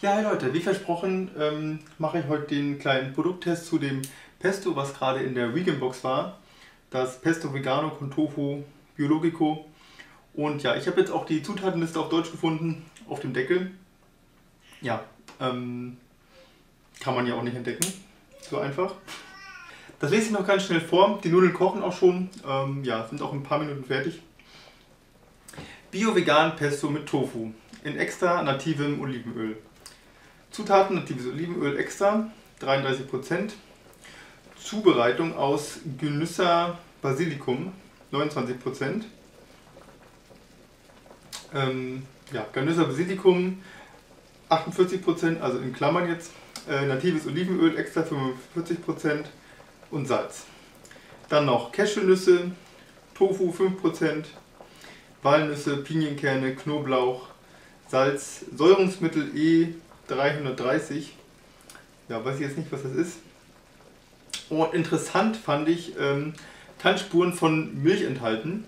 Ja, hi Leute, wie versprochen ähm, mache ich heute den kleinen Produkttest zu dem Pesto, was gerade in der Vegan Box war. Das Pesto Vegano con Tofu Biologico. Und ja, ich habe jetzt auch die Zutatenliste auf Deutsch gefunden, auf dem Deckel. Ja, ähm, kann man ja auch nicht entdecken, so einfach. Das lese ich noch ganz schnell vor. Die Nudeln kochen auch schon, ähm, ja, sind auch in ein paar Minuten fertig. Bio-Vegan Pesto mit Tofu in extra nativem Olivenöl. Zutaten natives Olivenöl extra, 33%. Zubereitung aus Genüsser Basilikum, 29%. Ähm, ja, Garnüsser Basilikum, 48%, also in Klammern jetzt. Äh, natives Olivenöl extra 45% und Salz. Dann noch Cashewnüsse, Tofu 5%, Walnüsse, Pinienkerne, Knoblauch, Salz, Säurungsmittel E330. Ja, weiß ich jetzt nicht, was das ist. Und interessant fand ich, ähm, kann Spuren von Milch enthalten.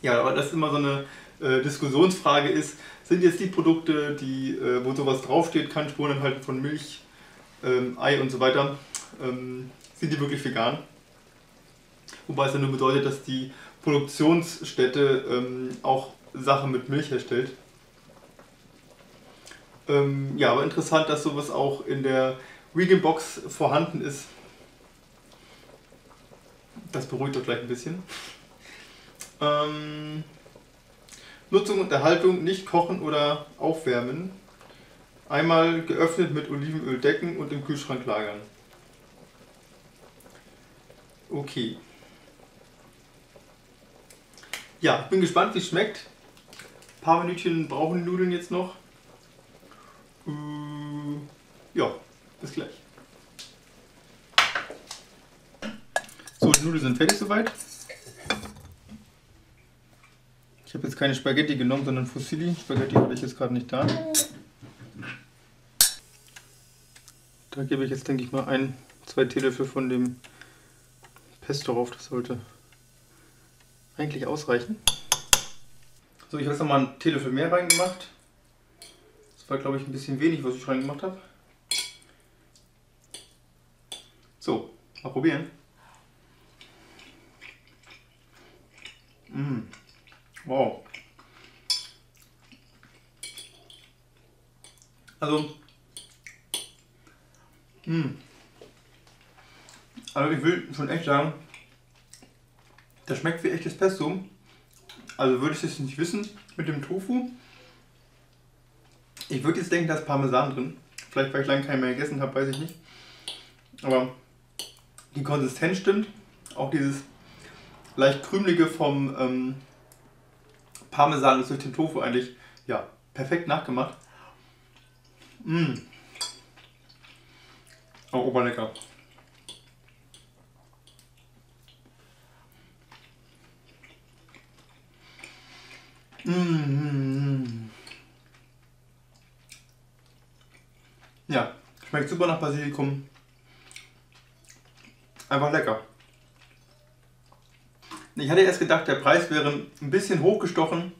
Ja, aber das ist immer so eine äh, Diskussionsfrage ist, sind jetzt die Produkte, die, äh, wo sowas draufsteht, kann Spuren enthalten von Milch, ähm, Ei und so weiter, ähm, sind die wirklich vegan? Wobei es ja nur bedeutet, dass die Produktionsstätte ähm, auch Sachen mit Milch herstellt. Ähm, ja, aber interessant, dass sowas auch in der Vegan Box vorhanden ist. Das beruhigt doch gleich ein bisschen. Ähm, Nutzung und Erhaltung nicht kochen oder aufwärmen. Einmal geöffnet mit Olivenöl decken und im Kühlschrank lagern. Okay. Ja, bin gespannt, wie es schmeckt. Ein paar Minütchen brauchen die Nudeln jetzt noch. Äh, ja, bis gleich. So, die Nudeln sind fertig soweit. Ich habe jetzt keine Spaghetti genommen, sondern Fusilli. Spaghetti habe ich jetzt gerade nicht da. Da gebe ich jetzt, denke ich mal, ein, zwei Teelöffel von dem Pesto drauf. Das sollte eigentlich ausreichen. So, ich habe jetzt nochmal einen Teelöffel mehr reingemacht. Das war, glaube ich, ein bisschen wenig, was ich reingemacht habe. So, mal probieren. Mmh. Wow. Also, mh. also ich will schon echt sagen, das schmeckt wie echtes Pesto. Also würde ich das nicht wissen mit dem Tofu. Ich würde jetzt denken, da ist Parmesan drin. Vielleicht, weil ich lange keinen mehr gegessen habe, weiß ich nicht. Aber die Konsistenz stimmt. Auch dieses leicht krümelige vom ähm, Parmesan ist durch den Tofu eigentlich ja, perfekt nachgemacht. Mmh. Oh, oberlecker. Mmh. Ja, schmeckt super nach Basilikum. Einfach lecker. Ich hatte erst gedacht, der Preis wäre ein bisschen hochgestochen.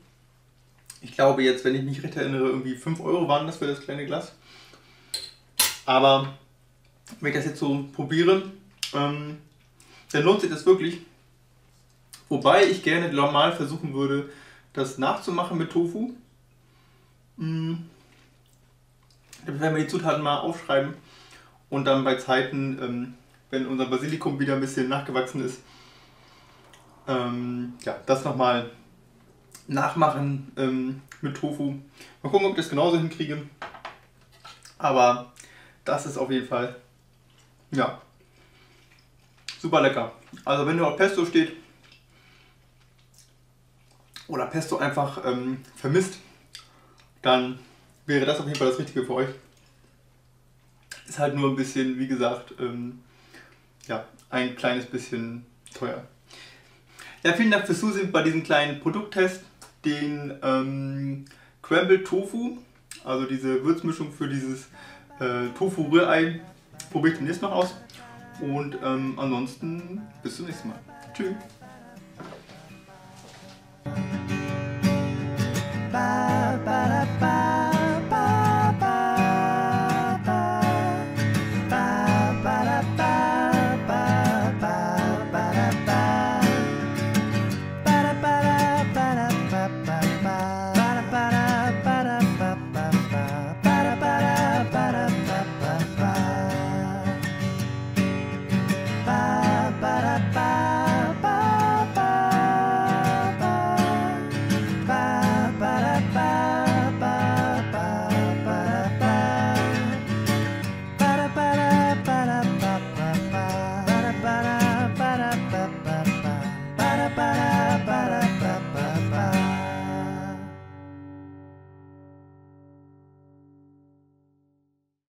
Ich glaube jetzt, wenn ich mich recht erinnere, irgendwie 5 Euro waren das für das kleine Glas. Aber wenn ich das jetzt so probiere, ähm, dann lohnt sich das wirklich. Wobei ich gerne normal versuchen würde, das nachzumachen mit Tofu. Hm. Dann werden wir die Zutaten mal aufschreiben und dann bei Zeiten, ähm, wenn unser Basilikum wieder ein bisschen nachgewachsen ist, ähm, ja, das nochmal nachmachen ähm, mit Tofu. Mal gucken, ob ich das genauso hinkriege. Aber das ist auf jeden Fall, ja, super lecker. Also wenn du auf Pesto steht oder Pesto einfach ähm, vermisst, dann wäre das auf jeden Fall das Richtige für euch. Ist halt nur ein bisschen, wie gesagt, ähm, ja, ein kleines bisschen teuer. Ja, vielen Dank fürs Zusehen bei diesem kleinen Produkttest. Den ähm, Crumble Tofu, also diese Würzmischung für dieses äh, Tofu-Rührei, probiere ich demnächst noch aus. Und ähm, ansonsten bis zum nächsten Mal. Tschüss.